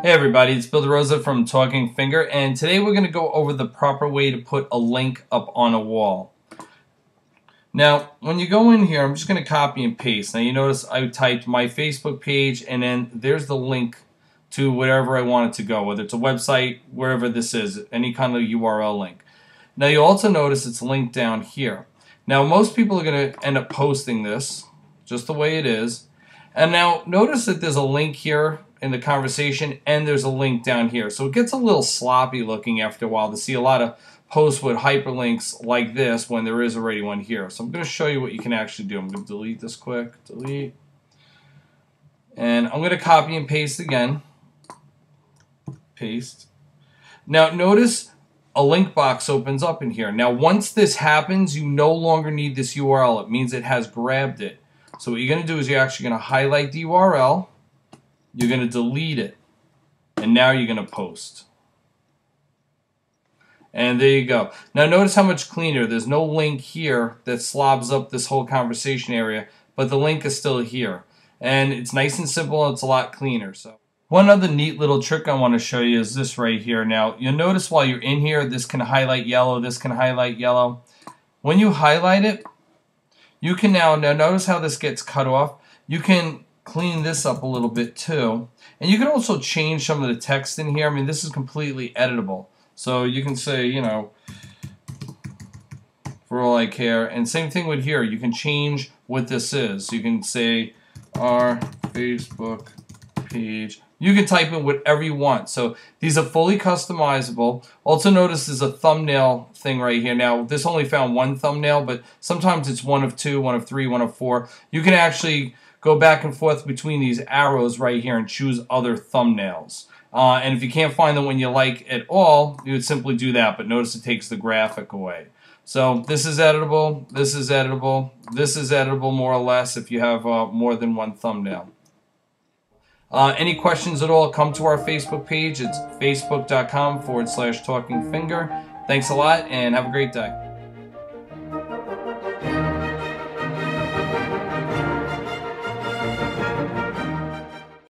Hey everybody, it's Bill DeRosa from Talking Finger, and today we're going to go over the proper way to put a link up on a wall. Now, when you go in here, I'm just going to copy and paste. Now you notice I typed my Facebook page, and then there's the link to wherever I want it to go, whether it's a website, wherever this is, any kind of URL link. Now you also notice it's linked down here. Now most people are going to end up posting this, just the way it is, and now notice that there's a link here in the conversation and there's a link down here. So it gets a little sloppy looking after a while to see a lot of posts with hyperlinks like this when there is already one here. So I'm going to show you what you can actually do. I'm going to delete this quick. Delete. And I'm going to copy and paste again. Paste. Now notice a link box opens up in here. Now once this happens, you no longer need this URL. It means it has grabbed it. So what you're going to do is you're actually going to highlight the URL. You're going to delete it. And now you're going to post. And there you go. Now notice how much cleaner. There's no link here that slobs up this whole conversation area, but the link is still here. And it's nice and simple and it's a lot cleaner. So one other neat little trick I want to show you is this right here. Now you'll notice while you're in here, this can highlight yellow, this can highlight yellow. When you highlight it, you can now, now notice how this gets cut off. You can clean this up a little bit too. And you can also change some of the text in here. I mean, this is completely editable. So you can say, you know, for all I care. And same thing with here. You can change what this is. You can say our Facebook page you can type in whatever you want. So these are fully customizable. Also notice there's a thumbnail thing right here. Now this only found one thumbnail, but sometimes it's one of two, one of three, one of four. You can actually go back and forth between these arrows right here and choose other thumbnails. Uh, and if you can't find the one you like at all, you would simply do that, but notice it takes the graphic away. So this is editable, this is editable, this is editable more or less if you have uh, more than one thumbnail. Uh, any questions at all, come to our Facebook page. It's facebook.com forward slash talking finger. Thanks a lot and have a great day.